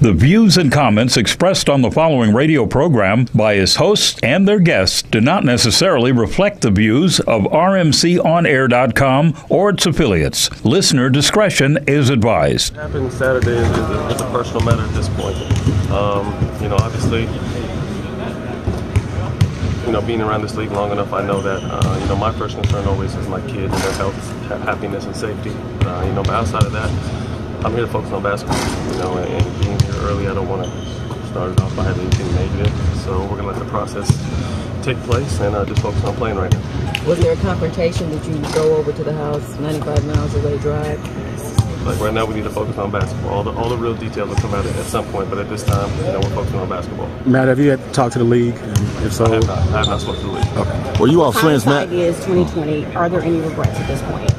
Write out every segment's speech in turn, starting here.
The views and comments expressed on the following radio program by its hosts and their guests do not necessarily reflect the views of RMCOnAir.com or its affiliates. Listener discretion is advised. What happened Saturday is, a, is a personal matter at this point. Um, you know, obviously, you know, being around this league long enough, I know that, uh, you know, my first concern always is my kids and their health, happiness, and safety. Uh, you know, but outside of that, I'm here to focus on basketball. You know, and, and being here early, I don't want to start it off by having anything negative. So we're gonna let the process take place and uh, just focus on playing right now. Was there a confrontation? Did you go over to the house, 95 miles away drive? Like right now, we need to focus on basketball. All the, all the real details will come out at, at some point, but at this time, you know, we're focusing on basketball. Matt, have you had to talk to the league? And if so, I have not, I have not spoken to the league. okay. Were you all friends, Matt? Hindsight is 2020. Are there any regrets at this point?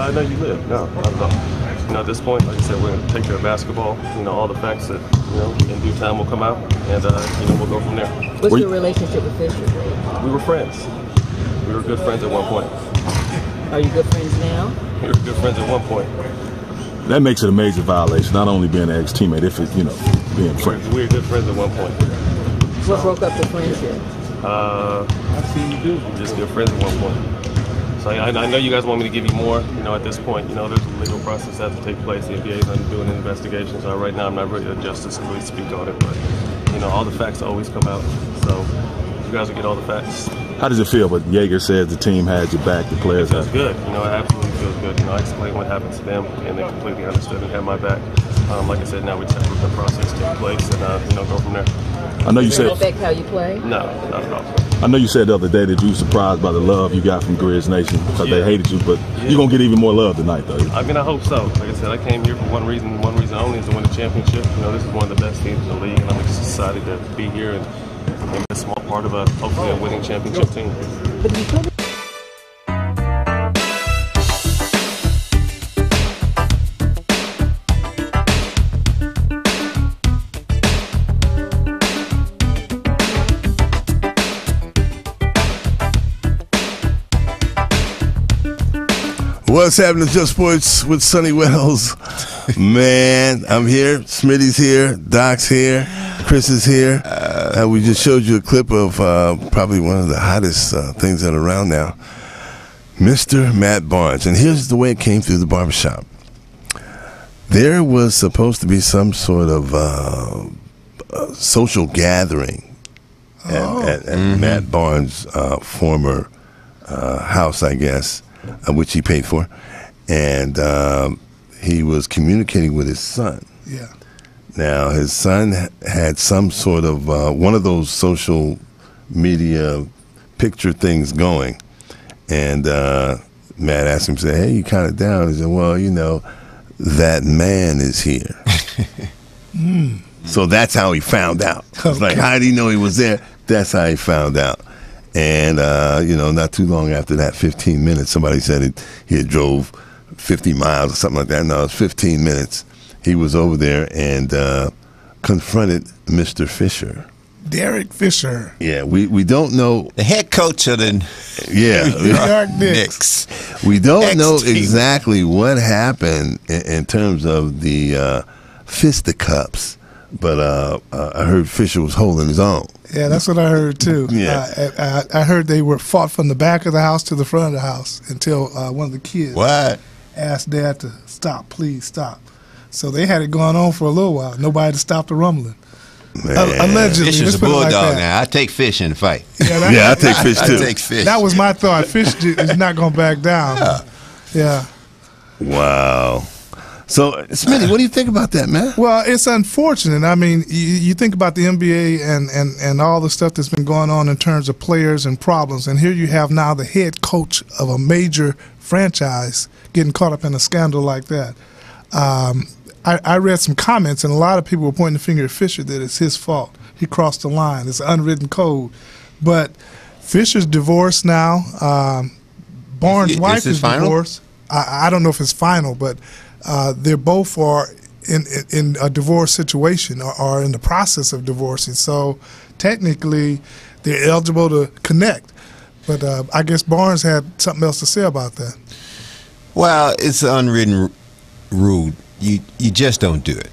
Uh, know you live. No, not at all. You know, at this point, like I said, we're going to take care of basketball. You know, all the facts that, you know, in due time will come out, and, uh, you know, we'll go from there. What's Were your you- relationship with Fisher? We were friends. We were good friends at one point. Are you good friends now? We were good friends at one point. That makes it a major violation, not only being an ex-teammate, if it, you know, being friends. We were good friends at one point. What broke up the friendship? Uh, I've seen you do. Just good friends at one point. So I, I know you guys want me to give you more. You know, at this point, you know, there's a legal process that has to take place. The NBA is doing an investigation. So right now, I'm not ready to justice to really speak on it. But you know, all the facts always come out. So you guys will get all the facts. How does it feel? But Joerger says the team has your back, the players Feels have. good. You know, it absolutely feels good. You know, I explained what happened to them, and they completely understood and had my back. Um, like I said, now we just let the process take place and uh, you know go from there. I know you Does it said. affect how you play? No, not at all. I know you said the other day that you were surprised by the love you got from Grizz Nation because they hated you, but Yeah. you're gonna get even more love tonight, though. I mean, I hope so. Like I said, I came here for one reason, one reason only is to win the championship. You know, this is one of the best teams in the league, and I'm just excited to be here and, and be a small part of a hopefully a winning championship team. What's happening, Just Sports with Sonny Wells? Man, I'm here. Smitty's here. Doc's here. Chris is here. Uh, we just showed you a clip of uh, probably one of the hottest uh, things that are around now. Mr. Matt Barnes. And here's the way it came through the barbershop. There was supposed to be some sort of uh, uh, social gathering at, at, at Matt Barnes' uh, former uh, house, I guess, uh, which he paid for. And um, he was communicating with his son. Yeah. Now, his son had some sort of uh, one of those social media picture things going. And uh, Matt asked him, said, Hey, you kind of down? He said, Well, you know, that man is here. So that's how he found out. It's like, how did he know he was there? That's how he found out. And, uh, you know, not too long after that, 15 minutes, somebody said it, he had drove 50 miles or something like that. No, it was 15 minutes. He was over there and uh, confronted Mr. Fisher. Derek Fisher. Yeah, we, we don't know. The head coach of the Yeah, New York Knicks. Knicks. we don't know Ex-team. exactly what happened in, in terms of the uh, fisticuffs, but uh, uh, I heard Fisher was holding his own. Yeah, that's what I heard too. Yeah. Uh, I, I heard they were fought from the back of the house to the front of the house until uh, one of the kids What? asked Dad to stop, please stop. So they had it going on for a little while. Nobody to stop the rumbling. Man. Uh, allegedly, Fish is a bulldog like now. I take fish in the fight. Yeah, that, Yeah, I take fish I too. take fish. that was my thought. Fish is not going to back down. Yeah. Wow. So, Smitty, what do you think about that, man? Well, it's unfortunate. I mean, you, you think about the NBA and, and, and all the stuff that's been going on in terms of players and problems, and here you have now the head coach of a major franchise getting caught up in a scandal like that. Um, I, I read some comments, and a lot of people were pointing the finger at Fisher that it's his fault. He crossed the line. It's an unwritten code. But Fisher's divorced now. Um, Barnes' Is wife is is divorced. I, I don't know if it's final, but uh, they're both are in, in a divorce situation or are in the process of divorcing. So technically, they're eligible to connect. But uh, I guess Barnes had something else to say about that. Well, it's an unwritten rule. You you just don't do it.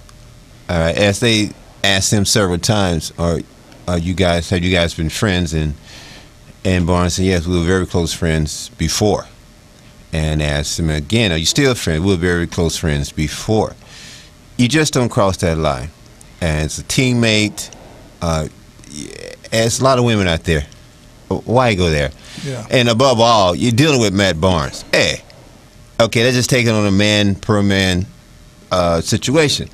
All right, as they asked him several times, "Are, are you guys have you guys been friends?" and and Barnes said, "Yes, we were very close friends before." And asked him again, "Are you still friends?" We were very close friends before. You just don't cross that line. As a teammate, uh, as a lot of women out there, why go there? Yeah. And above all, you're dealing with Matt Barnes. Hey, okay, let's just taking on a man per man uh, situation.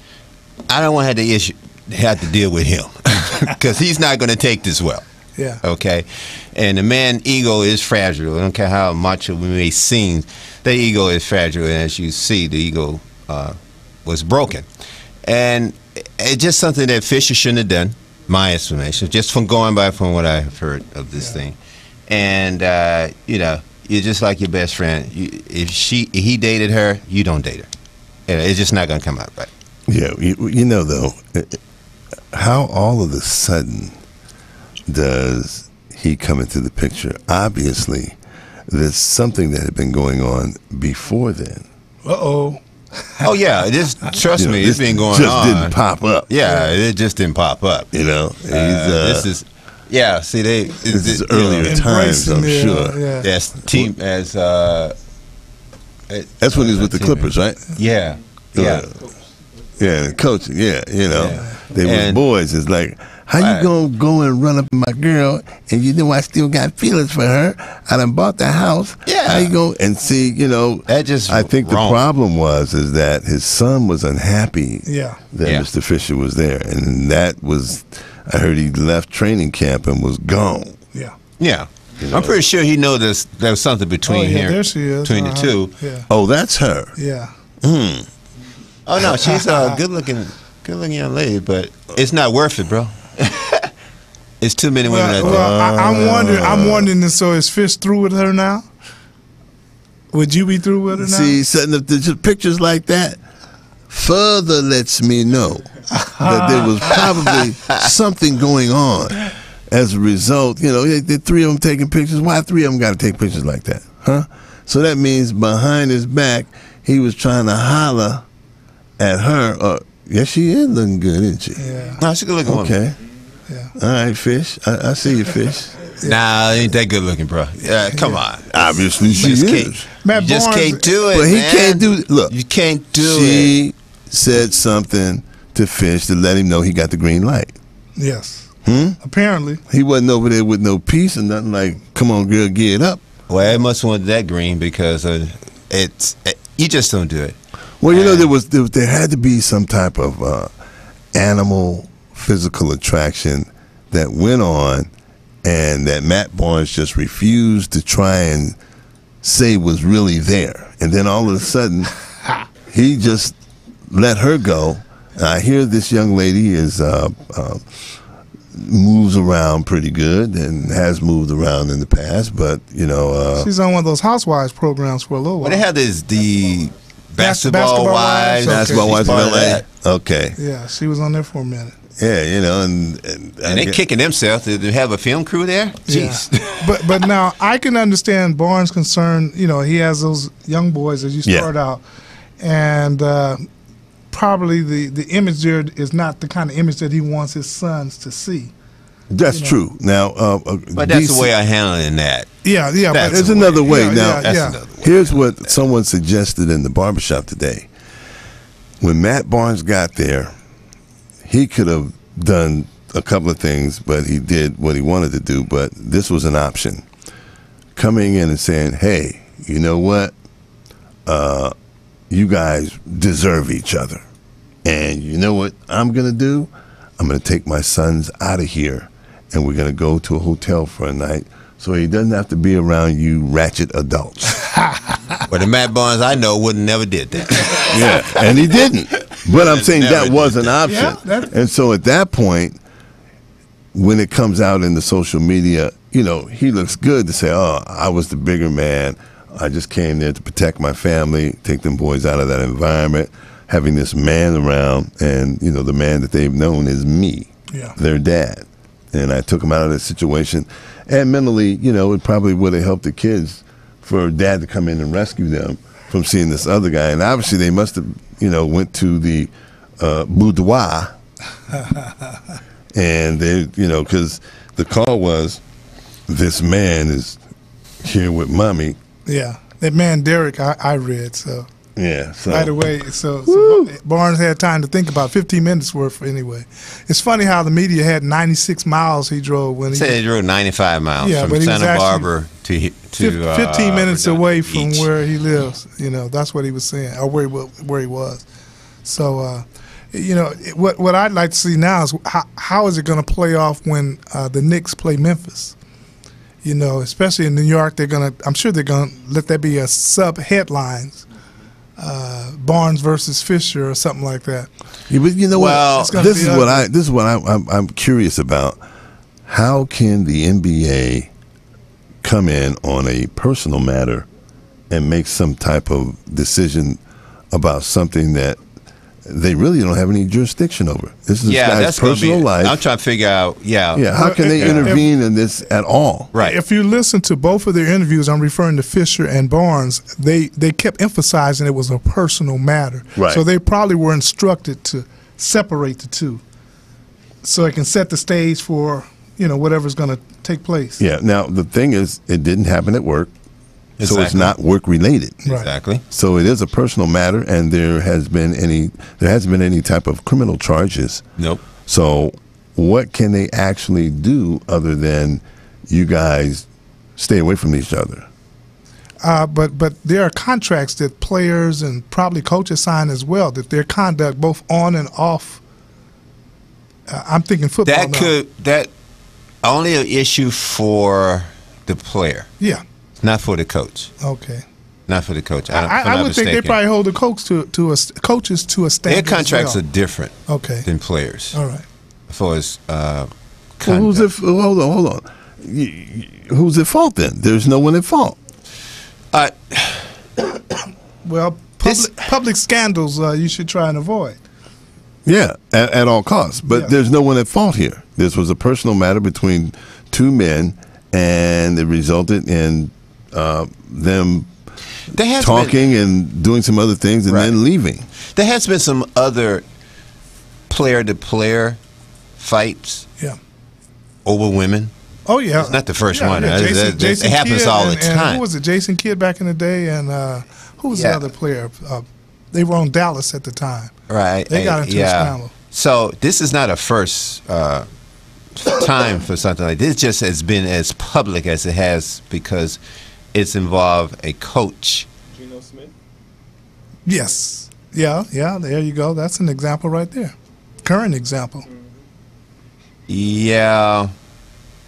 I don't want to have to issue have to deal with him because he's not going to take this well. Yeah. Okay, and the man ego is fragile. I don't care how macho we may seem, the ego is fragile, and as you see, the ego uh, was broken, and it's just something that Fisher shouldn't have done. My explanation, just from going by from what I've heard of this Yeah. thing, and uh, you know, you're just like your best friend. You, if she if he dated her, you don't date her. It's just not going to come out right. Yeah, you, you know though, how all of a sudden does he come into the picture? Obviously, there's something that had been going on before then. Uh oh. Oh yeah, just trust You me, this it's been going just on. didn't pop up. Yeah, it just didn't pop up. You know, he's, Uh, uh, this is yeah. See, they this is you know, earlier times, I'm yeah, sure. Yeah. That's team as uh. it- That's when he was with the team- Clippers, right? Yeah, yeah. Uh, yeah, and coaching. Yeah, you know, Yeah. they were boys. It's like, how you Right. gonna go and run up my girl, and you know I still got feelings for her. I done bought the house. Yeah. how you go and see? You know, That just I think wrong. the problem was is that his son was unhappy Yeah. that Yeah. Mr. Fisher was there, and that was. I heard he left training camp and was gone. Yeah. Yeah. I'm pretty sure he know there's there was something between oh, yeah, here, there she is. between Uh-huh. the two. Yeah. Oh, that's her. Yeah. Hmm. Oh no, she's a good looking, good looking young lady, but it's not worth it, bro. it's too many women Well, out there. well I, I'm wondering. I'm wondering. So is Fish through with her now? Would you be through with her now? See, setting up the just pictures like that further lets me know that there was probably something going on. As a result, you know, the three of them taking pictures. Why three of them got to take pictures like that, huh? So that means behind his back, he was trying to holler at her. Uh, yes, she is looking good, isn't she? yeah. no, she's a good looking woman. Okay. Yeah. All right, fish. I, I see you, fish. Nah, ain't that good looking, bro. Yeah, come on. Obviously, she You just is. can't, Matt you just Barnes- can't do it. But he man. can't do. Look, You can't do it. she said something to Fish to let him know he got the green light. Yes. Hmm? Apparently. He wasn't over there with no peace and nothing like, "Come on, girl, get up." Well, I must want that green because uh, it's it, you just don't do it. Well, you know, there was there, there had to be some type of uh, animal physical attraction that went on, and that Matt Barnes just refused to try and say was really there, and then all of a sudden, he just let her go. And I hear this young lady is uh, uh, moves around pretty good and has moved around in the past, but you know, uh, She's on one of those housewives programs for a little Well, while. they had this the basketball, basketball wives. wives, okay. basketball She's wives of LA. Okay, yeah, she was on there for a minute. Yeah, you know, and and, And they I- kicking themselves to to have a film crew there. Jeez. Yeah. but but now I can understand Barnes' concern. You know, he has those young boys as you Yeah. start out, and uh, probably the the image there is not the kind of image that he wants his sons to see. That's true. Now, uh, uh, But that's DC the way I handling that. Yeah, yeah. That's but There's another way. Yeah, now, yeah, That's yeah. another way. here's what someone suggested in the barbershop today. When Matt Barnes got there, he could have done a couple of things, but he did what he wanted to do. But this was an option. Coming in and saying, hey, you know what? Uh, you guys deserve each other. And you know what I'm going to do? I'm going to take my sons out of here and we're going to go to a hotel for a night so he doesn't have to be around you ratchet adults. But the Matt Barnes I know wouldn't never did that. yeah, and he didn't. But I'm saying that was an that. option. Yeah, that- and so at that point, when it comes out in the social media, you know, he looks good to say, oh, I was the bigger man. I just came there to protect my family, take them boys out of that environment, having this man around, and, you know, the man that they've known is me, Yeah. their dad. And I took him out of that situation. And mentally, you know, it probably would have helped the kids for dad to come in and rescue them from seeing this other guy. And obviously, they must have, you know, went to the uh, boudoir, and they, you know, because the call was, this man is here with mommy. Yeah, that man Derek, I, I read so. Yeah. So the way, so, so Barnes had time to think about 15 minutes worth anyway. It's funny how the media had 96 miles he drove when he Said he drove 95 miles Yeah, from but Santa Barbara to to Fif- uh, 15 minutes Redondo away from Beach. where he lives. You know, that's what he was saying, or where he, where he was. So, uh, you know, what what I'd like to see now is how, how is it going to play off when uh, the Knicks play Memphis? You know, especially in New York, they're gonna. I'm sure they're gonna let that be a sub headlines. Uh, Barnes versus Fisher or something like that. Yeah, but you know Well, what? This be is what. I this is what I, I'm I'm curious about. How can the NBA come in on a personal matter and make some type of decision about something that they really don't have any jurisdiction over? This is yeah, this guy's that's personal be, life. I'm trying to figure out. Yeah, yeah, how can they if- if- intervene in this at all? right. If you listen to both of their interviews, I'm referring to Fisher and Barnes. They they kept emphasizing it was a personal matter. Right. So they probably were instructed to separate the two, so it can set the stage for you know whatever's going to take place. Yeah. Now the thing is, it didn't happen at work, so it's not work related. Right. exactly. So it is a personal matter, and there has been any there hasn't been any type of criminal charges. Nope. So what can they actually do other than you guys stay away from each other? Uh, but but there are contracts that players and probably coaches sign as well that their conduct both on and off. Uh, I'm thinking football. That now. could that only an issue for the player, Yeah. Not for the coach. Okay. Not for the coach. I, I'm I, I not would think they probably hold the coach to to a, coaches to a standard. their contracts as well. are different Okay. than players All right. as far as uh, Well, who's conduct. at hold on, hold on. Y- y- Who's at fault then? There's no one at fault. Uh, Well, This- public, public scandals uh, you should try and avoid. Yeah, at, at all costs. But Yeah. there's no one at fault here. This was a personal matter between two men, and it resulted in uh, them there has been, talking and doing some other things and Right. then leaving. there has been some other player to player fights Yeah. over women. Oh yeah. It's not the first Yeah, one. yeah, Jason, that- Jason it happens Kidd all and, the time. who was it? Jason Kidd back in the day, and uh, who was Yeah. the other player? Uh, they were on Dallas at the time. Right. They got and- into a scramble. So this is not a first uh, time for something like this. It Just has been as public as it has because it's involved a coach. Geno Smith. Yes. Yeah. Yeah. There you go. That's an example right there. Current example. Mm-hmm. Yeah,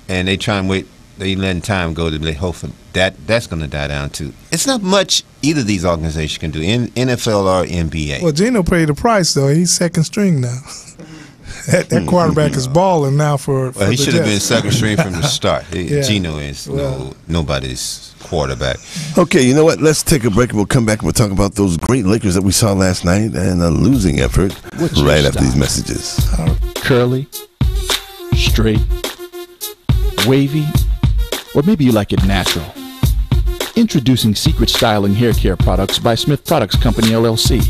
and they try and wait. They letting time go to they hope for that that's going to die down too. It's not much either of these organizations can do, in NFL or NBA. Well, Geno paid the price though. He's second string now. that, that quarterback mm-hmm. is balling now for. for Well, he the should have been second string from the start. He- Yeah. Geno is no, nobody's quarterback. Okay, you know what? Let's take a break and we'll come back and we'll talk about those great Lakers that we saw last night and a losing effort What's right after these style? messages. Curly, straight, wavy, or maybe you like it natural. Introducing Secret Styling Hair Care Products by Smith Products Company LLC.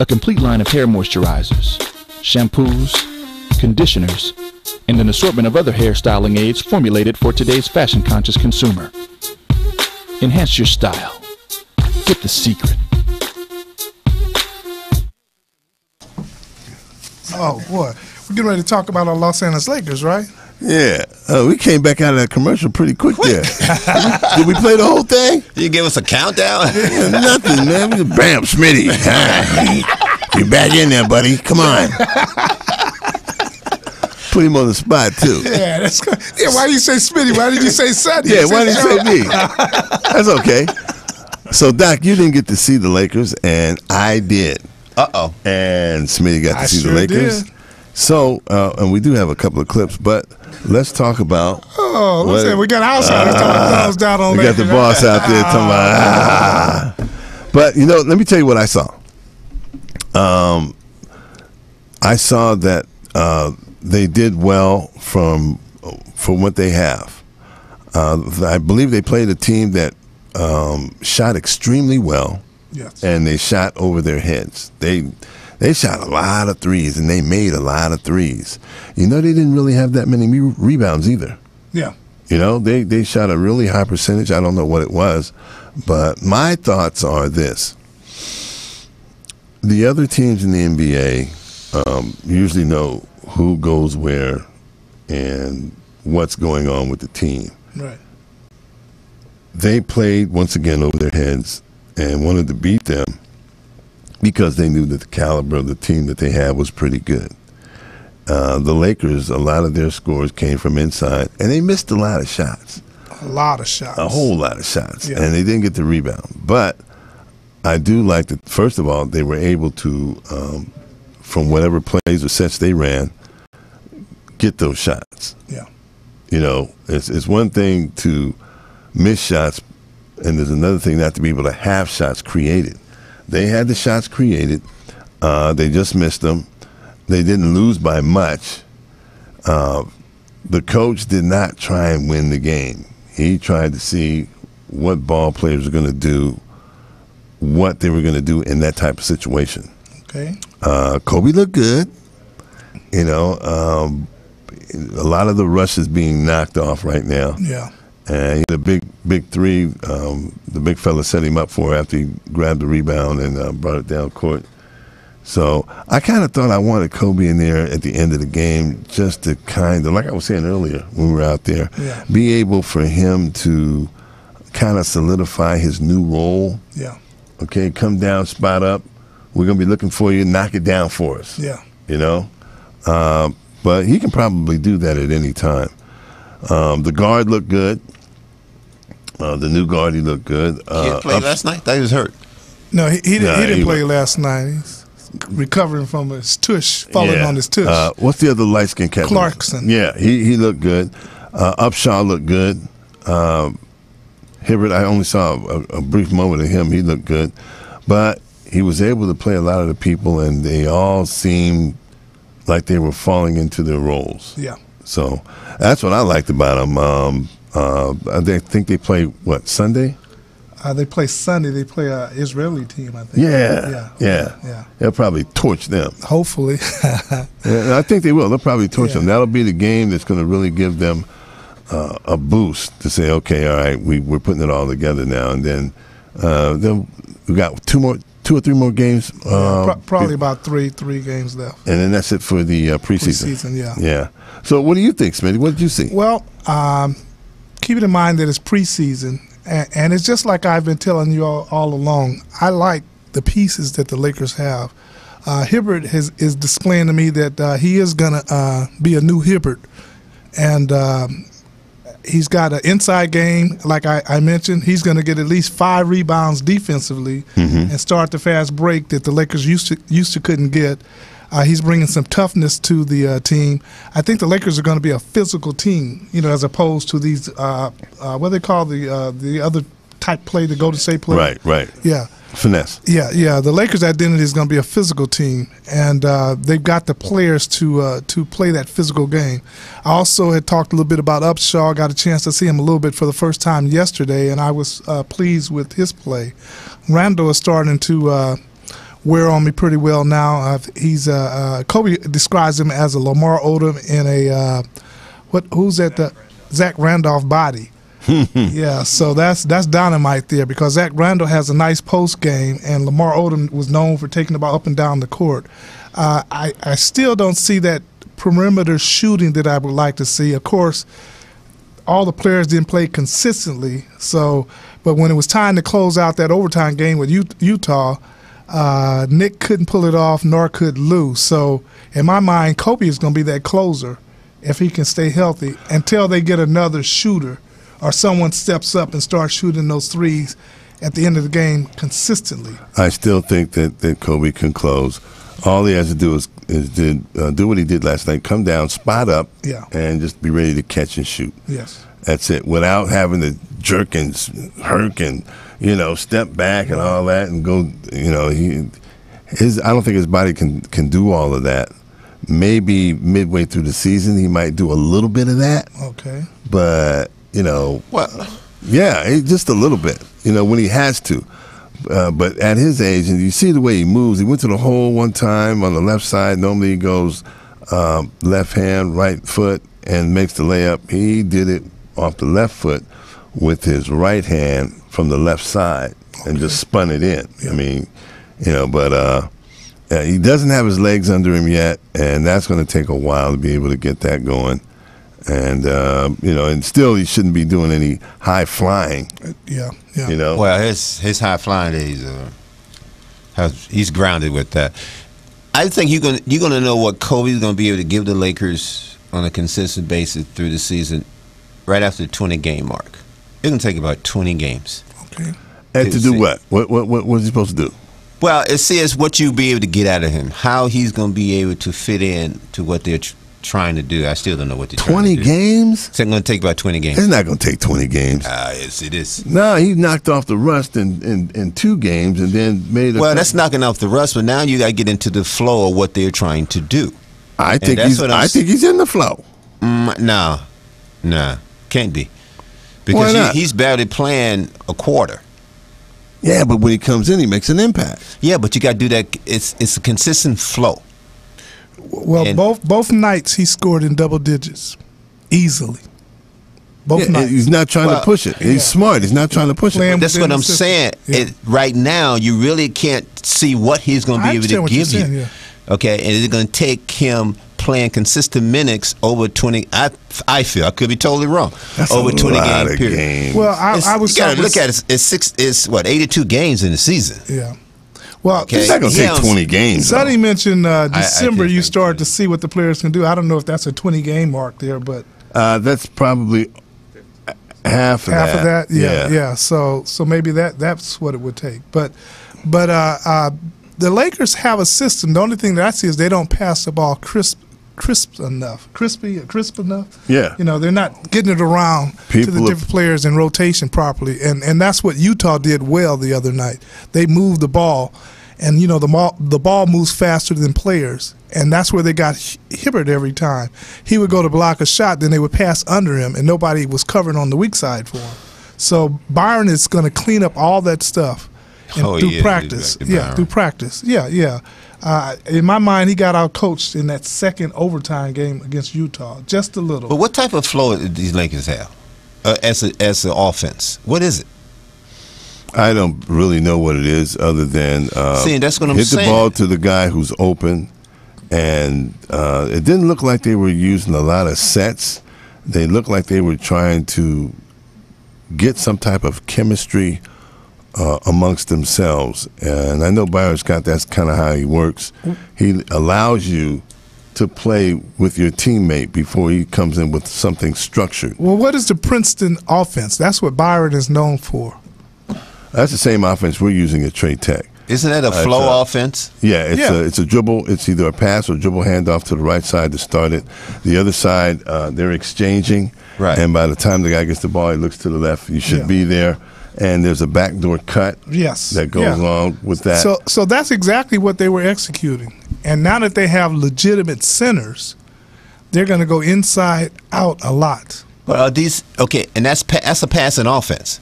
A complete line of hair moisturizers, shampoos, conditioners, and an assortment of other hair styling aids formulated for today's fashion conscious consumer. Enhance your style. Get the secret. Oh boy, we're getting ready to talk about our Los Angeles Lakers, right? Yeah, uh, we came back out of that commercial pretty quick there. Did we play the whole thing? You give us a countdown? Yeah, nothing, man. We just, Bam, Smitty. You're back in there, buddy. Come on. Put him on the spot too. Yeah, that's good. Yeah, why did you say Smitty? Why did you say Sonny? Yeah, why did you say me? That's okay. So, Doc, you didn't get to see the Lakers, and I did. Uh oh. And Smitty got to I see sure the Lakers. did. So, uh, and we do have a couple of clips, but let's talk about. Oh, What- listen, we got outsiders talking thumbs down on We got the boss out there talking about. Ah. But you know, let me tell you what I saw. Um, I saw that uh, they did well from from what they have. Uh, I believe they played a team that um, shot extremely well Yes. and they shot over their heads. They They shot a lot of threes and they made a lot of threes. You know, they didn't really have that many re- rebounds either. Yeah. You know, they, they shot a really high percentage. I don't know what it was, but my thoughts are this. The other teams in the NBA um, usually know who goes where and what's going on with the team. Right. They played once again over their heads and wanted to beat them because they knew that the caliber of the team that they had was pretty good. Uh, the Lakers, a lot of their scores came from inside, and they missed a lot of shots, A lot of shots. a whole lot of shots, Yeah. and they didn't get the rebound. But I do like that. First of all, they were able to, um, from whatever plays or sets they ran, get those shots. Yeah. You know, it's it's one thing to miss shots, and there's another thing not to be able to have shots created. They had the shots created. Uh, they just missed them. They didn't lose by much. Uh, the coach did not try and win the game. He tried to see what ball players were going to do, what they were going to do in that type of situation. Okay. Uh, Kobe looked good. You know, um, a lot of the rush is being knocked off right now. Yeah. And the big, big three, um, the big fella set him up for after he grabbed the rebound and uh, brought it down court. So I kind of thought I wanted Kobe in there at the end of the game just to kind of, like I was saying earlier when we were out there, Yeah. be able for him to kind of solidify his new role. Yeah. Okay, come down, spot up. We're going to be looking for you. Knock it down for us Yeah. you know. Um, but he can probably do that at any time. Um, the guard looked good. Uh, the new guard, he looked good. He Uh, didn't play up- last night. Thought he was hurt. No, he, he, didn't, Nah, he didn't he play wa- last night. He's recovering from his tush, falling yeah. on his tush. Uh, what's the other light skinned cat? Clarkson. Yeah, he, he looked good. Uh, Upshaw looked good. Um, Hibbert, I only saw a, a brief moment of him. He looked good. But he was able to play a lot of the people, and they all seemed like they were falling into their roles. yeah. So that's what I liked about them. Um, uh, they think they play what Sunday? Uh, they play Sunday. They play a Israeli team, I think. Yeah, Yeah. yeah, Yeah. They'll probably torch them. Hopefully. And I think they will. They'll probably torch Yeah. them. That'll be the game that's going to really give them uh, a boost to say, okay, all right, we we're putting it all together now, and then uh, they'll we got two more, two or three more games. Uh, Pro- probably about three three games left. and then that's it for the uh, preseason. Preseason, yeah. Yeah. So what do you think, Smitty? What did you see? Well, um, keeping in mind that it's preseason, and, and it's just like I've been telling you all, all along. I like the pieces that the Lakers have. Uh, Hibbert has, is displaying to me that uh, he is going to uh, be a new Hibbert, and um, he's got an inside game. Like I, I mentioned, he's going to get at least five rebounds defensively and start the fast break that the Lakers used to used to couldn't get. Uh, he's bringing some toughness to the uh, team. I think the Lakers are going to be a physical team, you know, as opposed to these uh, uh, what they call the uh, the other type play, the Golden State play. Right, right. Yeah. Finesse. Yeah, yeah. The Lakers' identity is going to be a physical team, and uh, they've got the players to uh, to play that physical game. I also had talked a little bit about Upshaw. Got a chance to see him a little bit for the first time yesterday, and I was uh, pleased with his play. Randle is starting to uh, wear on me pretty well now. He's uh, uh, Kobe describes him as a Lamar Odom in a what? Who's that? The Zach Randolph body. yeah, so that's that's dynamite there because Zach Randall has a nice post game, and Lamar Odom was known for taking the ball up and down the court. Uh, I I still don't see that perimeter shooting that I would like to see. Of course, all the players didn't play consistently, so but when it was time to close out that overtime game with Ut- Utah, uh, Nick couldn't pull it off, nor could Lou. So in my mind, Kobe is going to be that closer if he can stay healthy until they get another shooter or someone steps up and starts shooting those threes at the end of the game consistently. I still think that, that Kobe can close. All he has to do is, is did, uh, do what he did last night, come down, spot up, Yeah. and just be ready to catch and shoot. Yes. That's it, without having to jerk and herk and you know step back and all that and go. You know, he his. I don't think his body can can do all of that. Maybe midway through the season, he might do a little bit of that, Okay. but you know, What? yeah, it- just a little bit. You know, when he has to. Uh, but at his age, and you see the way he moves, he went to the hole one time on the left side. Normally he goes um, left hand, right foot, and makes the layup. He did it off the left foot with his right hand from the left side and just spun it in. I mean, you know, but uh, yeah, he doesn't have his legs under him yet, and that's going to take a while to be able to get that going. And uh, you know, and still, he shouldn't be doing any high flying. Yeah, yeah. You know, Well, his his high flying days, uh, has, he's grounded with that. I think you're gonna you're gonna know what Kobe's gonna be able to give the Lakers on a consistent basis through the season, right after the 20 game mark. It's gonna take about 20 games. Okay. and to to do what? What what what was he supposed to do? Well, it says what you be able to get out of him, how he's gonna be able to fit in to what they're tr- trying to do. I still don't know what trying Twenty to do. games? It's gonna take about 20 games. It's not going to take twenty games. Ah, yes, it is. No, he knocked off the rust in, in, in two games and then made a. Well, that's knocking off the rust, but now you got to get into the flow of what they're trying to do. I and think he's. I think he's in the flow. Mm, no, no, can't be, Why because not? he, he's barely playing a quarter. Yeah, but when he comes in, he makes an impact. Yeah, but you got to do that. It's it's a consistent flow. Well, And- both both nights he scored in double digits, easily. Both Yeah, nights. he's not trying Well, to push it. He's yeah. smart. He's not trying to push Playing it. That's what I'm system. saying. Yeah. It, right now, you really can't see what he's going to be able to what you're give you. saying, yeah. Okay, and it's going to take him playing consistent minutes over 20. I I feel I could be totally wrong. That's over a 20 lot game of period. games. Well, I, I was you got to look at it. It's six. It's what 82 games in the season. Yeah. Well, Okay. He's not going to take 20 games. Sonny mentioned uh, I December. you start to see what the players can do. I don't know if that's a 20 game mark there, but Uh, that's probably half of that. half that. of that, yeah, yeah, So, so maybe that that's what it would take. But, but uh, uh, the Lakers have a system. The only thing that I see is they don't pass the ball crisp, crisp enough, crispy, or crisp enough. Yeah. You know, they're not getting it around to the different players in rotation properly, and and that's what Utah did well the other night. They moved the ball, and you know the ball the ball moves faster than players, and that's where they got Hi- Hibbert every time. He would go to block a shot, then they would pass under him, and nobody was covering on the weak side for him. So Byron is going to clean up all that stuff and Oh, through yeah, practice. Yeah, through practice. Yeah, yeah. Uh, in my mind, he got out coached in that second overtime game against Utah, just a little. But what type of flow do these Lakers have uh, as a, as an offense? What is it? I don't really know what it is other than uh, See, that's what I'm hit saying. the ball to the guy who's open, and uh, it didn't look like they were using a lot of sets. They looked like they were trying to get some type of chemistry uh, amongst themselves. And I know Byron Scott. That's kind of how he works. He allows you to play with your teammate before he comes in with something structured. Well, what is the Princeton offense? That's what Byron is known for. That's the same offense we're using at Trade Tech. Isn't that a Uh, flow it's a- offense? Yeah, it's Yeah. a it's a dribble. It's either a pass or dribble handoff to the right side to start it. The other side, uh, they're exchanging. Right. And by the time the guy gets the ball, he looks to the left. You should Yeah. be there. And there's a backdoor cut Yes. that goes yeah. along with that. So, so that's exactly what they were executing. And now that they have legitimate centers, they're going to go inside out a lot. But are these okay? And that's pa- that's a passing offense.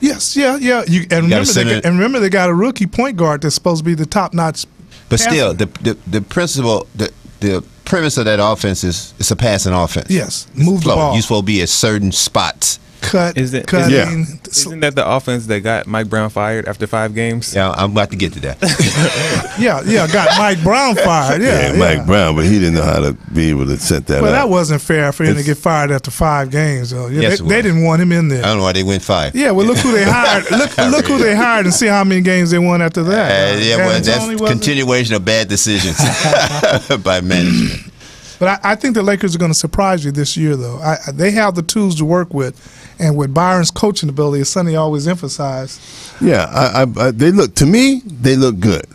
Yes, yeah, yeah. You, and got a remember, they got, and remember, they got a rookie point guard that's supposed to be the top notch. But passer. still, the, the the principle, the the premise of that offense is it's a passing offense. Yes, move the Flow. ball. You're supposed to be at certain spots. Cut, Is it- cutting. Yeah. Isn't that the offense that got Mike Brown fired after five games? Yeah, I'm about to get to that. Yeah, yeah. Got Mike Brown fired. Yeah, yeah, Mike Brown, but he didn't know how to be able to set that Well, that wasn't fair for him to get fired after five games. Though. Yeah, Yes, they, it they didn't want him in there. I don't know why they went five. Yeah, well, look who they hired. Look, look who they hired, and see how many games they won after that. Uh, yeah, well, that's continuation of bad decisions by management. But I, I think the Lakers are going to surprise you this year, though. I, I- they have the tools to work with, and with Byron's coaching ability, as Sonny always emphasized. Yeah, I, I, I, they look to me. They look good.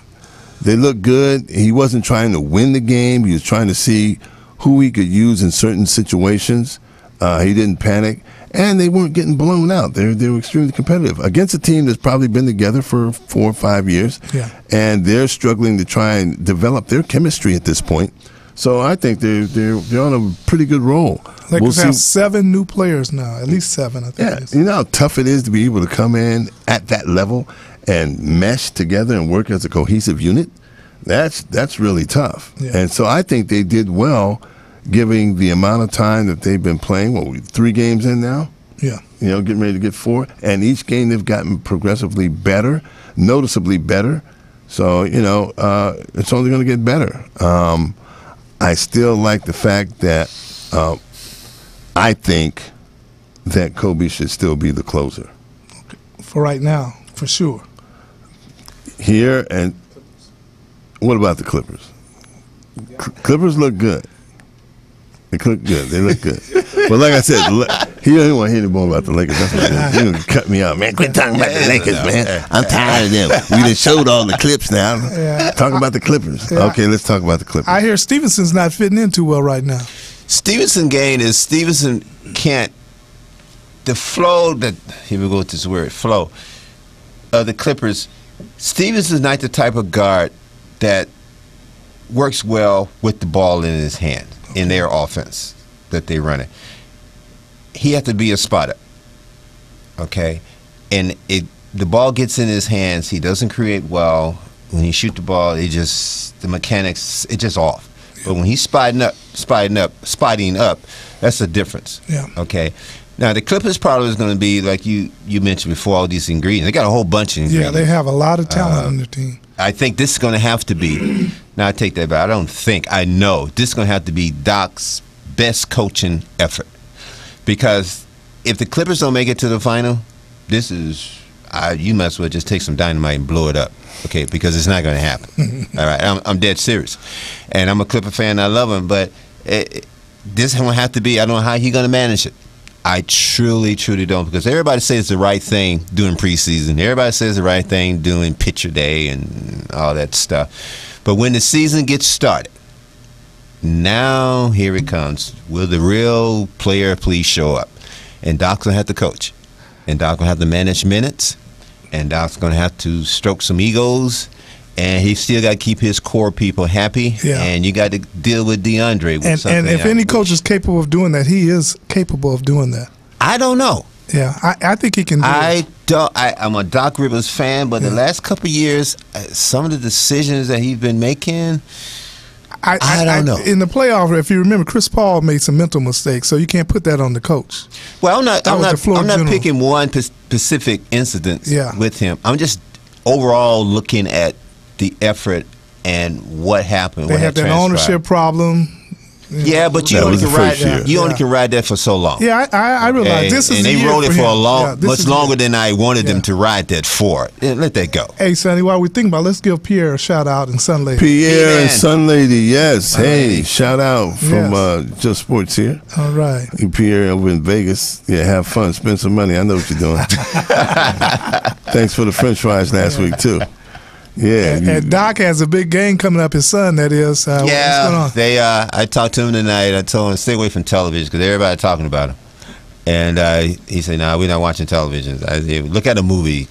They look good. He wasn't trying to win the game. He was trying to see who he could use in certain situations. Uh, he didn't panic, and they weren't getting blown out. They they were extremely competitive against a team that's probably been together for four or five years, Yeah. and they're struggling to try and develop their chemistry at this point. So I think they're they're they're on a pretty good roll. Lakers We'll see- have seven new players now, at least seven, I think. yeah, you know how tough it is to be able to come in at that level and mesh together and work as a cohesive unit, that's that's really tough. Yeah. And so I think they did well, giving the amount of time that they've been playing. What we three games in now? Yeah. You know, getting ready to get four, and each game they've gotten progressively better, noticeably better. So you know, uh, it's only going to get better. Um, I still like the fact that uh, I think that Kobe should still be the closer For right now, for sure. here. And what about the Clippers? Cl- Clippers look good. They look good. They look good. but like I said, le- he don't want to hear any more about the Lakers. That's what he He gonna cut me out, man. Quit talking about the Lakers, man. I'm tired of them. We done showed all the clips now. Yeah. Talk about the Clippers. Yeah. Okay, let's talk about the Clippers. I hear Stephenson's not fitting in too well right now. Stephenson gain is Stephenson can't the flow that here we go with this word flow of the Clippers. Stephenson's not the type of guard that works well with the ball in his hand in their offense that they run it. He has to be a spotter. Okay, and it the ball gets in his hands. He doesn't create well when he shoot the ball. It just the mechanics. it just off. But when he's spotting up, spotting up, spotting up, that's the difference. Yeah. Okay. Now the Clippers problem is going to be like you you mentioned before. All these ingredients. They got a whole bunch of Yeah, they have a lot of talent Uh, on their team. I think this is going to have to be. Now I take that back. I don't think. I know this is going to have to be Doc's best coaching effort because if the Clippers don't make it to the final, this is. I, you might as well just take some dynamite and blow it up. Okay, because it's not going to happen. All right, I'm, I'm dead serious, and I'm a Clipper fan. I love him, but it, it- this to have to be. I don't know how he's going to manage it. I truly, truly don't because everybody says the right thing doing preseason. Everybody says the right thing doing pitcher day and all that stuff. But when the season gets started, now here it comes. Will the real player please show up? And Doc's gonna have to coach, and Doc's gonna have to manage minutes, and Doc's gonna have to stroke some egos. And he still got to keep his core people happy, Yeah. and you got to deal with DeAndre. With And and if any coach is capable of doing that, he is capable of doing that. I don't know. Yeah, I, I think he can do I it. don't. I, I'm a Doc Rivers fan, but the last couple of years, uh, some of the decisions that he's been making, I, I don't know. In the playoff, if you remember, Chris Paul made some mental mistakes, so you can't put that on the coach. well, I'm not. That I'm not. I'm not general. picking one specific incident Yeah. with him. I'm just overall looking at the effort and what happened. They what had that ownership problem. Yeah, but you only can ride. first year. You only can ride that for so long. Yeah, I, I, I realize Okay? this is and the they rode it for for a long, Yeah, much longer than I wanted Yeah. them to ride that for. Yeah, Let that go. Hey, Sonny, while we think about, it, let's give Pierre a shout out and Sun Lady. Pierre and Sun Lady, yes. Hey, Lady. shout out from Yes. uh, Just Sports here. All right. Hey, Pierre over in Vegas. Yeah, have fun, spend some money. I know what you're doing. Thanks for the French fries last week too. Yeah, And, and Doc has a big game coming up. His son, that is. Uh, what's going Yeah, on? they. Uh, I talked to him tonight. I told him stay away from television because everybody talking about him. And uh, he said, "No, we're not watching television." I said, "Look at a movie,"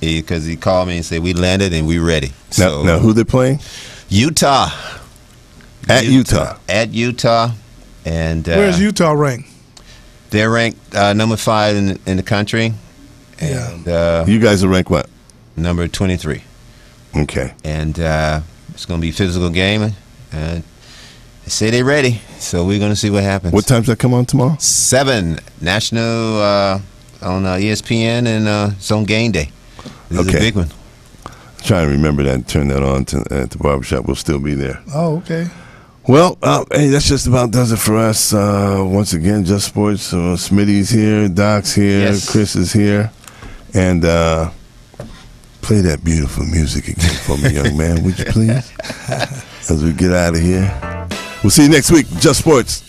because he, called me and said, "We landed and we ready." So now who they playing? Utah At Utah. at Utah, and uh, Where's Utah ranked? They're ranked uh, number five in in the country, Yeah. and uh, You guys are ranked what? number twenty three. Okay. and uh, it's going to be physical game. And they say they're ready, so we're going to see what happens. What time's that come on tomorrow? Seven national uh, on uh, ESPN and uh, it's on game day. This is Okay. a big one. Try and remember that and turn that on to, at the barbershop. We'll still be there. Oh, okay. Well, uh, hey, that's just about does it for us. Uh, once again, Just Sports. Uh, Smitty's here, Doc's here, Yes. Chris is here, and uh, play that beautiful music again for me, young man, would you please? As we get out of here, we'll see you next week. Just Sports.